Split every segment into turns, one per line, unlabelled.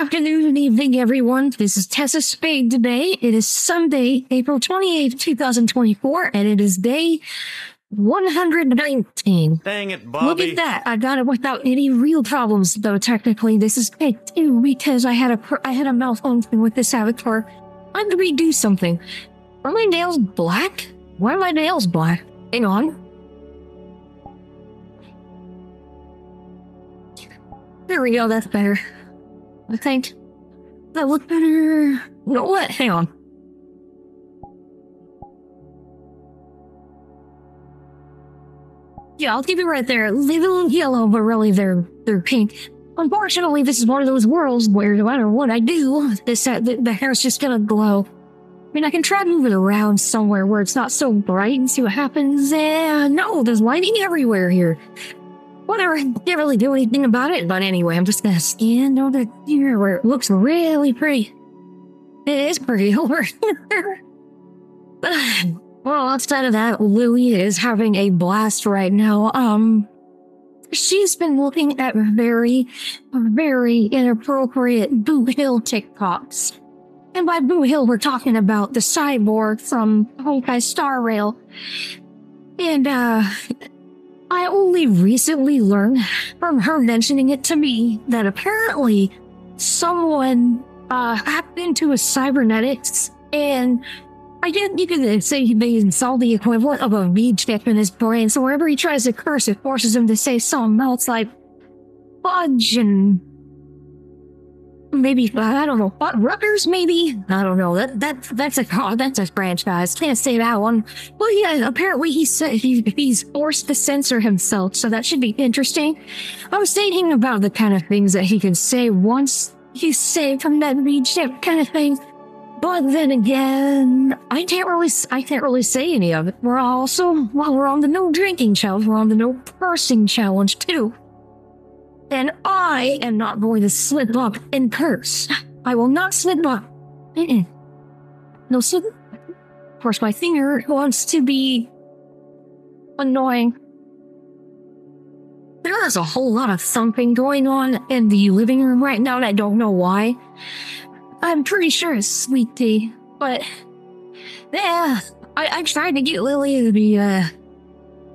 afternoon and evening, everyone. This is Tessa Spade today. It is Sunday, April 28th, 2024, and it is day 119.
Dang it, Bobby.
Look at that. I got it without any real problems, though, technically. This is day two because I had a, I had a malfunction with this avatar. I had to redo something. Are my nails black? Why are my nails black? Hang on. There we go, that's better. I think. That look better. You know what? Hang on. Yeah, I'll keep it right there. Little yellow, but really they're they're pink. Unfortunately, this is one of those worlds where no matter what I do, this uh, the, the hair's just gonna glow. I mean, I can try to move it around somewhere where it's not so bright and see what happens. Eh, no, there's lighting everywhere here. Whatever, can't really do anything about it. But anyway, I'm just gonna stand over here where it looks really pretty. It is pretty over here. well, outside of that, Lily is having a blast right now. Um, she's been looking at very, very inappropriate Boothill TikToks. And by Boothill, we're talking about the cyborg from Honkai Star Rail. And, uh, I only recently learned from her mentioning it to me that apparently someone uh, hacked into a cybernetics and I guess you could say they installed the equivalent of a V chip in his brain, so whenever he tries to curse, it forces him to say something else like fudge and maybe I don't know, what Ruckers maybe? I don't know. That that that's a oh, that's a franchise. Can't say that one. Well, yeah. Apparently, he said he, he's forced to censor himself, so that should be interesting. I was thinking about the kind of things that he can say once he's saved from that ship kind of thing. But then again, I can't really I can't really say any of it. We're also well, we're on the no drinking challenge. We're on the no cursing challenge too. And I am not going to slip up and curse. I will not slip up. Mm-mm. No slip. Of course, my finger wants to be annoying. There's a whole lot of thumping going on in the living room right now, and I don't know why. I'm pretty sure it's sweet tea, but yeah, I, I tried to get Lily to be uh,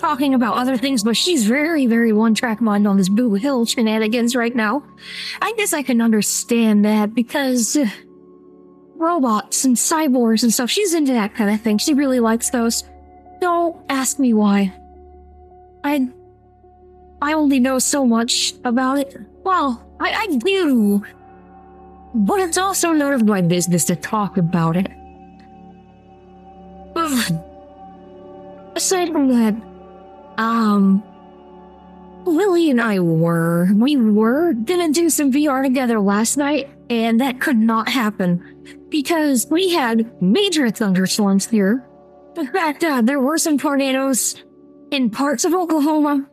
talking about other things, but she's very, very one track mind on this Boothill shenanigans right now. I guess I can understand that because robots and cyborgs and stuff, she's into that kind of thing. She really likes those. Don't ask me why. I I only know so much about it. Well, I, I do. But it's also none of my business to talk about it. Aside from that, um, Lily and I were, we were gonna do some VR together last night, and that could not happen because we had major thunderstorms here. In fact, uh, there were some tornadoes in parts of Oklahoma,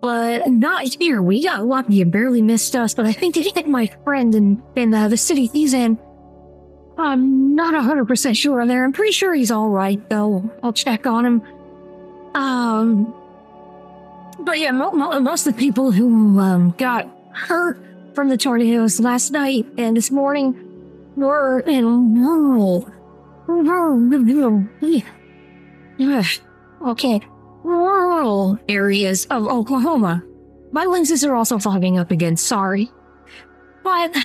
but not here. We got lucky and barely missed us, but I think it hit my friend in, in uh, the city he's in. I'm not 100% sure there. I'm pretty sure he's alright, though. I'll check on him. Um, but yeah, mo- mo- most of the people who um, got hurt from the tornadoes last night and this morning were in rural. Okay, rural areas of Oklahoma. My lenses are also fogging up again, sorry. But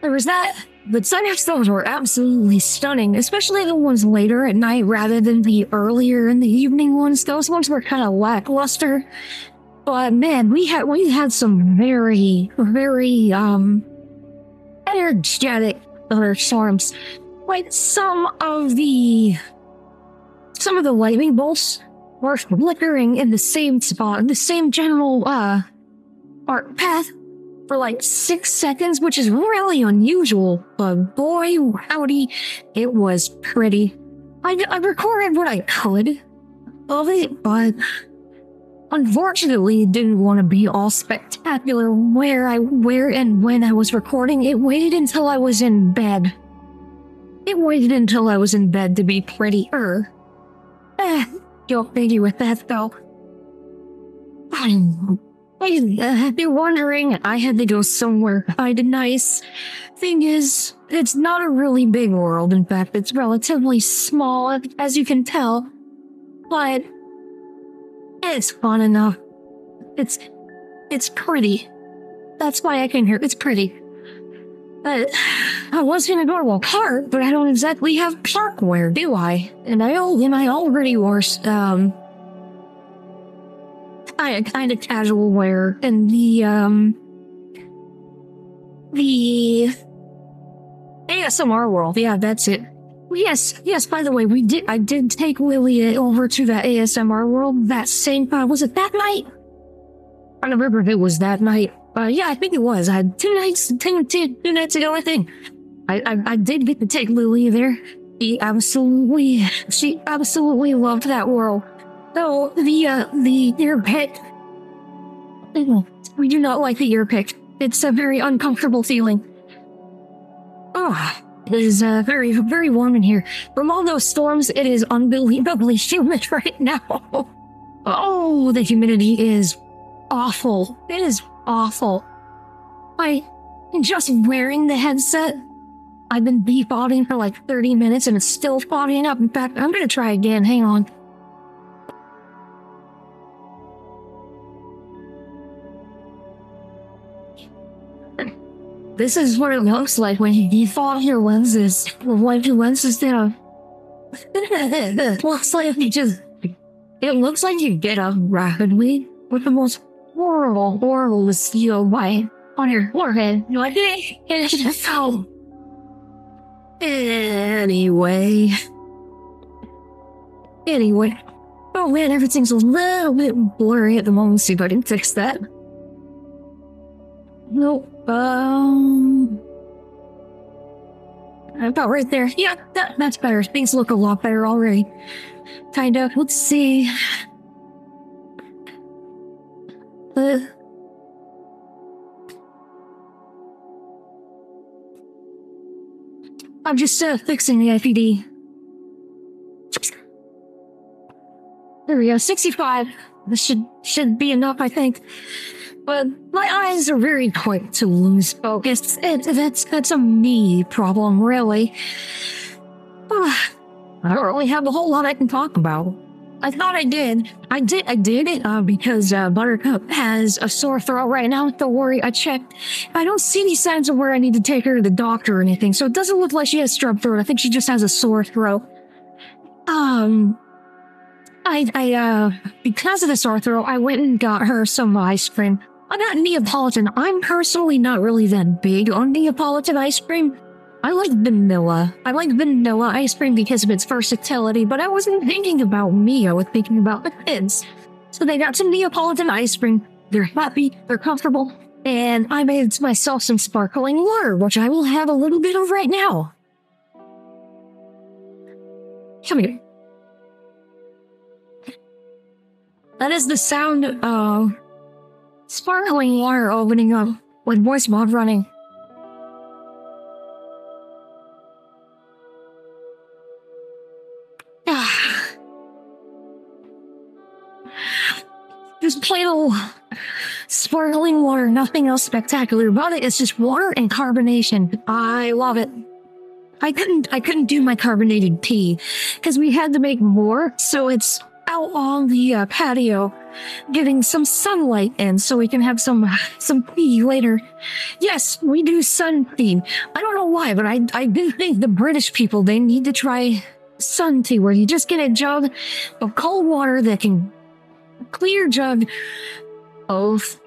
there was that. The thunderstorms were absolutely stunning, especially the ones later at night rather than the earlier in the evening ones. Those ones were kind of lackluster. But man, we had we had some very, very um energetic thunderstorms. Like some of the some of the lightning bolts were flickering in the same spot, in the same general uh arc path for like six seconds, which is really unusual. But boy, howdy, it was pretty. I, I recorded what I could of it, but unfortunately, didn't want to be all spectacular where I, where and when I was recording. It waited until I was in bed. It waited until I was in bed to be prettier. Eh, don't figure with that though. Hey, uh, wondering, I had to go somewhere kind of nice. Thing is, it's not a really big world. In fact, it's relatively small, as you can tell. But it's fun enough. It's it's pretty. That's why I came here. It's pretty. But I was gonna go to a park, but I don't exactly have park wear, do I? And I and I already wore um kind of kind of casual wear and the um the ASMR world. Yeah, that's it. Yes, yes. By the way, we did. I did take Lily over to that ASMR world that same. Uh, was it that night? I don't remember if it was that night. Uh, yeah, I think it was. I had two nights, two, two, two nights ago. I think. I, I I did get to take Lily there. She absolutely, she absolutely loved that world. Though the uh, the ear pick, we do not like the ear pick. It's a very uncomfortable feeling. Ah. It is uh, very, very warm in here. From all those storms, it is unbelievably humid right now. Oh, the humidity is awful. It is awful. I just wearing the headset. I've been defaulting for like 30 minutes and it's still fogging up. In fact, I'm gonna try again. Hang on. This is what it looks like when you default your lenses. Wipe your lenses down. it looks like you just. It looks like you get up rapidly with the most horrible, horrible mosquito bite on your forehead. You're like, and it's just so. Anyway. Anyway. Oh man, everything's a little bit blurry at the moment. See if I can fix that. Nope. Um. About right there. Yeah, that, that's better. Things look a lot better already. Kind of. Let's see. Uh, I'm just uh, fixing the IPD. There we go. 65. This should should be enough, I think but my eyes are very quick to lose focus. It, that's that's a me problem, really. I don't really have a whole lot I can talk about. I thought I did. I did. I did it uh, because uh, Buttercup has a sore throat right now. Don't worry. I checked. I don't see any signs of where I need to take her to the doctor or anything. So it doesn't look like she has strep throat. I think she just has a sore throat. Um, I, I, uh, because of this throat, I went and got her some ice cream. I got Neapolitan. I'm personally not really that big on Neapolitan ice cream. I like vanilla. I like vanilla ice cream because of its versatility, but I wasn't thinking about me. I was thinking about the kids. So they got some Neapolitan ice cream. They're happy, they're comfortable, and I made myself some sparkling water, which I will have a little bit of right now. Come here. That is the sound of uh, Sparkling water opening up with Voicemod running. just plain old sparkling water, nothing else spectacular about it. It's just water and carbonation. I love it. I couldn't I couldn't do my carbonated tea because we had to make more, so it's out on the uh, patio getting some sunlight in so we can have some some tea later. Yes, we do sun tea. I don't know why, but I I do think the British people they need to try sun tea where you just get a jug of cold water that can clear jug of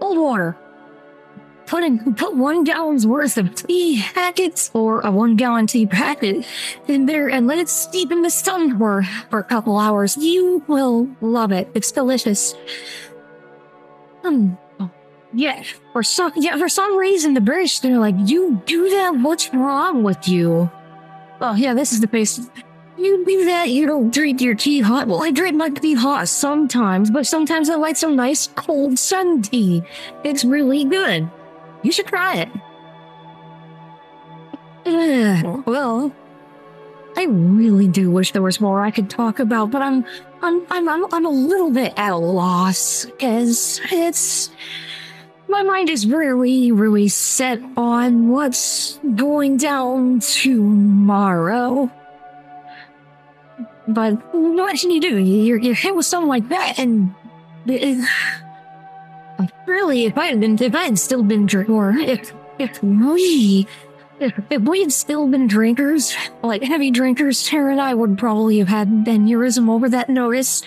cold water put one gallon's worth of tea packets or a one gallon tea packet in there and let it steep in the sun for, for a couple hours. You will love it. It's delicious. Um, yeah, for some, yeah, for some reason the British, they're like, you do that? What's wrong with you? Oh yeah, this is the base. You do that, you don't drink your tea hot. Well, I drink my tea hot sometimes, but sometimes I like some nice cold sun tea. It's really good. You should try it. well, I really do wish there was more I could talk about, but I'm I'm I'm I'm, I'm a little bit at a loss because it's my mind is really really set on what's going down tomorrow. But what can you do? You're, you're hit with something like that, and it, really, if I had been, if I had still been drink, or if if we if, if we had still been drinkers, like heavy drinkers, Tara and I would probably have had aneurysm over that notice.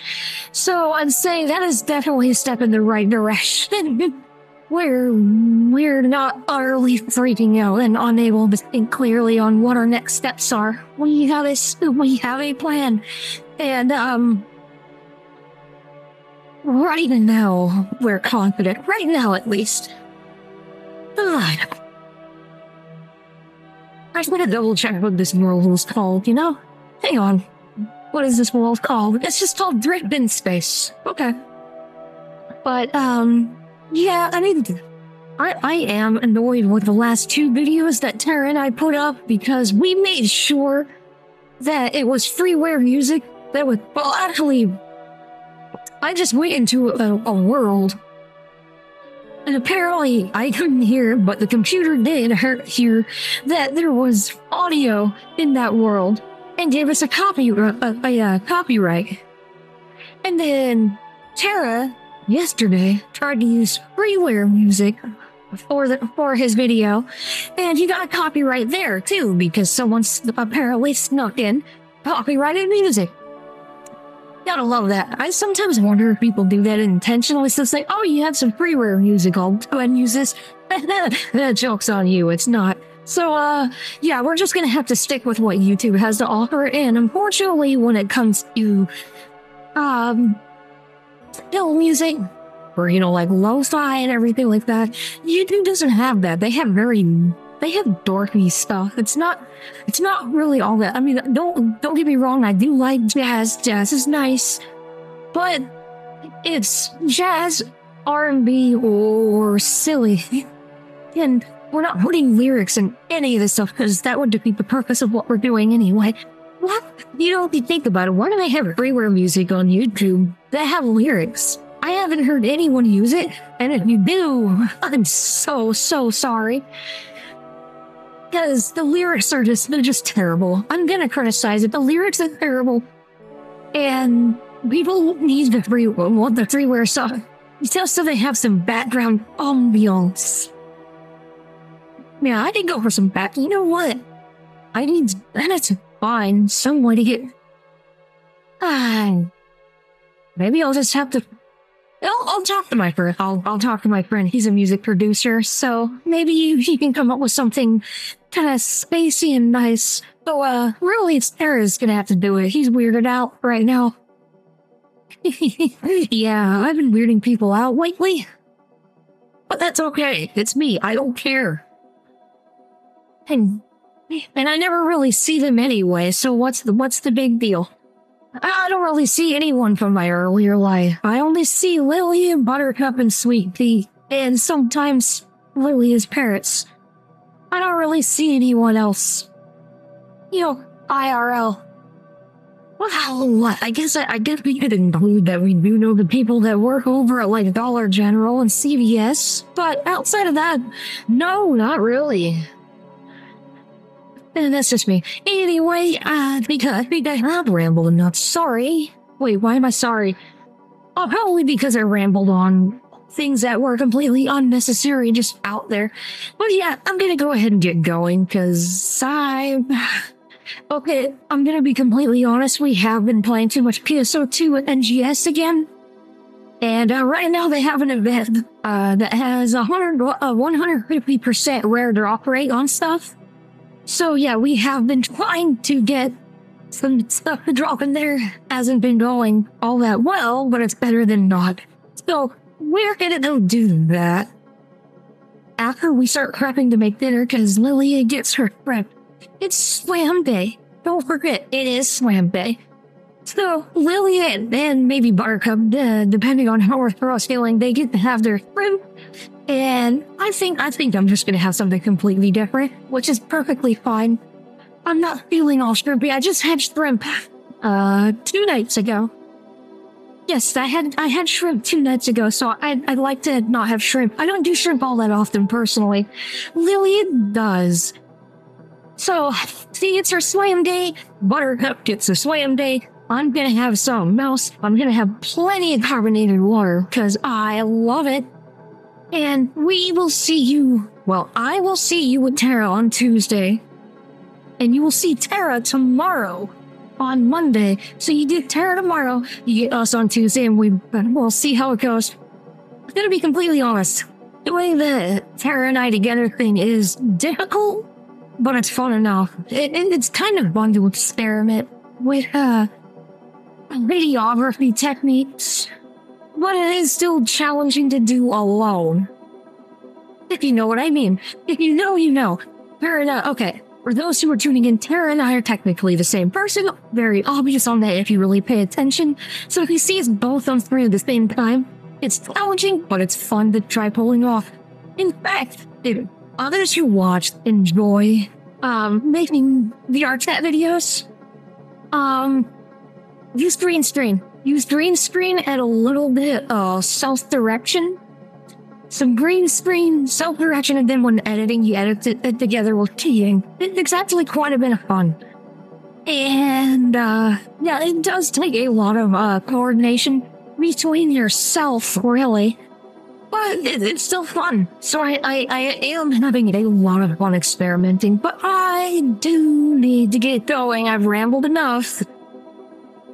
So I'd say that is definitely a step in the right direction. we're we're not utterly freaking out and unable to think clearly on what our next steps are. We have a we have a plan, and um, right now we're confident. Right now, at least. God. I just want to double check what this world is called, you know? Hang on. What is this world called? It's just called Drippin Space. Okay. But, um, yeah, I mean, I, I am annoyed with the last two videos that Tara and I put up because we made sure that it was freeware music that was, well, actually, I just went into a, a world and apparently, I couldn't hear, but the computer did hear that there was audio in that world and gave us a copy, a, a, a, a copyright. And then Tara yesterday tried to use freeware music for the for his video, and he got a copyright there too because someone apparently snuck in copyrighted music. Gotta love that. I sometimes wonder if people do that intentionally. So say, oh, you have some freeware music, I'll go ahead and use this. that joke's on you, it's not. So, uh, yeah, we're just gonna have to stick with what YouTube has to offer. And unfortunately, when it comes to, um, still music, or, you know, like lo-fi and everything like that, YouTube doesn't have that. They have very they have dorky stuff. It's not it's not really all that. I mean, don't don't get me wrong, I do like jazz. Jazz is nice. But it's jazz, R&B or silly. And we're not putting lyrics in any of this stuff because that would defeat the purpose of what we're doing anyway. What? You know, if you think about it, why do they have freeware music on YouTube that have lyrics? I haven't heard anyone use it, and if you do, I'm so, so sorry because the lyrics are just they're just terrible. I'm gonna criticize it. The lyrics are terrible, and people need the free want the freeware stuff. Just so they have some background ambiance. Yeah, I did go for some back. You know what? I need it's fine. Some way to get. Ah, maybe I'll just have to I'll, I'll talk to my friend. I'll, I'll talk to my friend. He's a music producer, so maybe he can come up with something kind of spacey and nice. So, uh, really, it's Tara's gonna have to do it. He's weirded out right now. yeah, I've been weirding people out lately. But that's okay. It's me. I don't care. And and I never really see them anyway, so what's the what's the big deal? I don't really see anyone from my earlier life. I only see Lily and Buttercup and Sweet Pea, and sometimes Lily as parrots. I don't really see anyone else. You know, IRL. Well, I guess I, I guess we could include that we do know the people that work over at like Dollar General and CVS, but outside of that, no, not really. And that's just me. Anyway, uh, I think I think I have rambled enough. Sorry. Wait, why am I sorry? Oh, probably because I rambled on things that were completely unnecessary just out there. But yeah, I'm gonna go ahead and get going because I. Okay, I'm gonna be completely honest. We have been playing too much PSO2 at NGS again. And uh, right now they have an event uh, that has a 100, a 150% rare drop rate on stuff. So yeah, we have been trying to get some stuff to drop in there. Hasn't been going all that well, but it's better than not. So we're gonna go do that. After we start prepping to make dinner, because Lilia gets her prep. It's swam day. Don't forget, it is swam day. So Lilia and maybe Buttercup, uh, depending on how we're feeling, they get to have their swim and I think I think I'm just gonna have something completely different, which is perfectly fine. I'm not feeling all shrimpy. I just had shrimp uh two nights ago. Yes, I had I had shrimp two nights ago, so I I'd like to not have shrimp. I don't do shrimp all that often personally. Lily does. So, see, it's her swam day. Buttercup gets a swam day. I'm gonna have some mouse. I'm gonna have plenty of carbonated water because I love it. And we will see you. Well, I will see you with Tara on Tuesday. And you will see Tara tomorrow on Monday. So you get Tara tomorrow, you get us on Tuesday, and we we'll see how it goes. I'm gonna be completely honest. Doing the Tara and I together thing is difficult, but it's fun enough. It, it, it's kind of fun to experiment with uh, radiography techniques, but it is still challenging to do alone. If you know what I mean. If you know, you know. Fair enough. Okay. For those who are tuning in, Tara and I are technically the same person. Very obvious on that if you really pay attention. So if you see us both on screen at the same time, it's challenging, but it's fun to try pulling off. In fact, if others who watch enjoy um making VRChat videos, um use green screen. Use green screen and a little bit of self direction. Some green screen, self direction, and then when editing, you edit it, together keying. It, it's actually quite a bit of fun. And, uh, yeah, it does take a lot of, uh, coordination between yourself, really. But it, it's still fun. So I, I, I am having a lot of fun experimenting, but I do need to get going. I've rambled enough.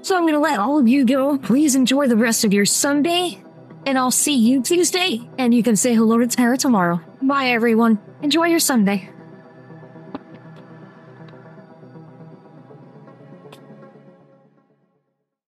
So I'm gonna let all of you go. Please enjoy the rest of your Sunday, and I'll see you Tuesday. And you can say hello to Tara tomorrow. Bye, everyone. Enjoy your Sunday.